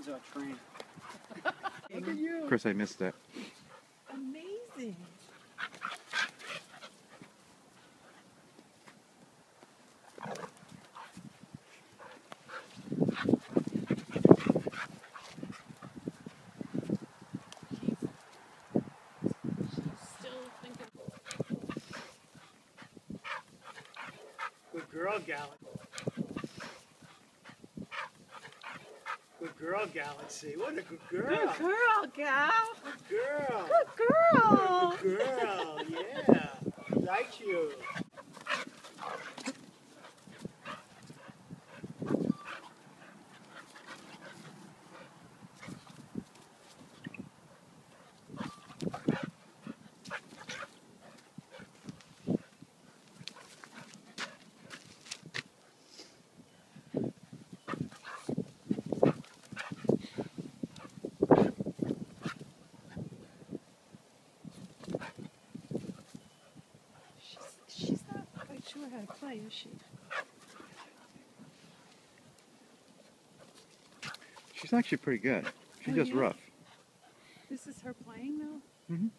This is our train. Look at you. Chris, I missed that. Amazing. Good girl, Galaxy. Good girl, Galaxy. What a good girl. Good girl, gal. Good girl. Good girl. Good girl. Yeah. Like you. She's, she's not quite sure how to play, is she? She's actually pretty good. She's Oh, just yeah? rough. This is her playing now? Mhm.